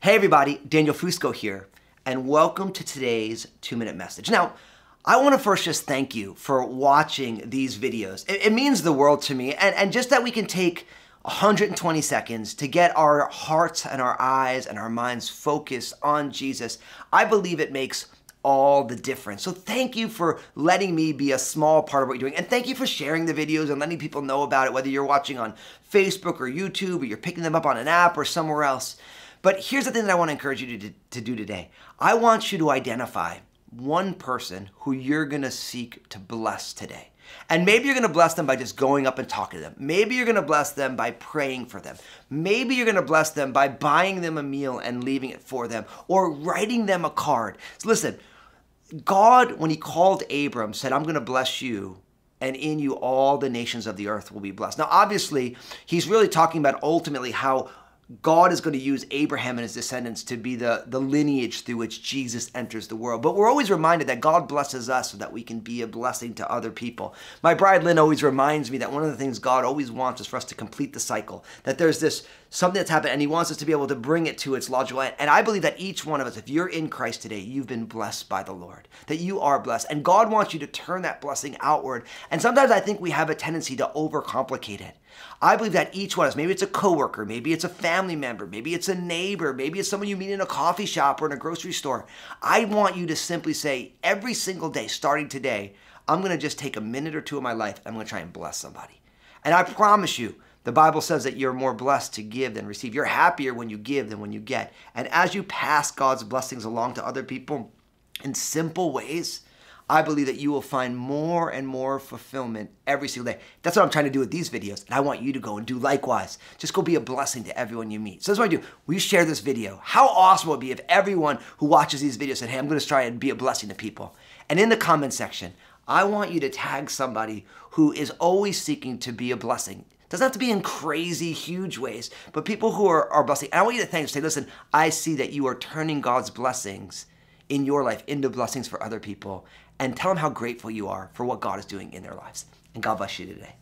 Hey everybody, Daniel Fusco here, and welcome to today's two minute message. Now, I want to first just thank you for watching these videos. It, it, means the world to me, and, and just that we can take 120 seconds to get our hearts and our eyes and our minds focused on Jesus. I believe it makes all the difference. So thank you for letting me be a small part of what you're doing. And thank you for sharing the videos and letting people know about it, whether you're watching on Facebook or YouTube or you're picking them up on an app or somewhere else. But here's the thing that I want to encourage you to, to do today. I want you to identify one person who you're going to seek to bless today. And maybe you're going to bless them by just going up and talking to them. Maybe you're going to bless them by praying for them. Maybe you're going to bless them by buying them a meal and leaving it for them or writing them a card. So listen, God, when he called Abram, said, I'm going to bless you and in you all the nations of the earth will be blessed. Now, obviously, he's really talking about ultimately how God is going to use Abraham and his descendants to be the, the lineage through which Jesus enters the world. But we're always reminded that God blesses us so that we can be a blessing to other people. My bride Lynn always reminds me that one of the things God always wants is for us to complete the cycle. That there's this something that's happened and he wants us to be able to bring it to its logical end. And I believe that each one of us, if you're in Christ today, you've been blessed by the Lord. That you are blessed. And God wants you to turn that blessing outward. And sometimes I think we have a tendency to overcomplicate it. I believe that each one of us, maybe it's a coworker, maybe it's a family member, maybe it's a neighbor, maybe it's someone you meet in a coffee shop or in a grocery store. I want you to simply say every single day, starting today, I'm going to just take a minute or two of my life. I'm going to try and bless somebody. And I promise you, the Bible says that you're more blessed to give than receive. You're happier when you give than when you get. And as you pass God's blessings along to other people in simple ways, I believe that you will find more and more fulfillment every single day. That's what I'm trying to do with these videos. And I want you to go and do likewise. Just go be a blessing to everyone you meet. So that's what I do. You share this video? How awesome would it be if everyone who watches these videos said, hey, I'm going to try and be a blessing to people. And in the comment section, I want you to tag somebody who is always seeking to be a blessing. Doesn't have to be in crazy, huge ways, but people who are, are blessing. And I want you to thank, say, listen, I see that you are turning God's blessings in your life into blessings for other people and tell them how grateful you are for what God is doing in their lives. And God bless you today.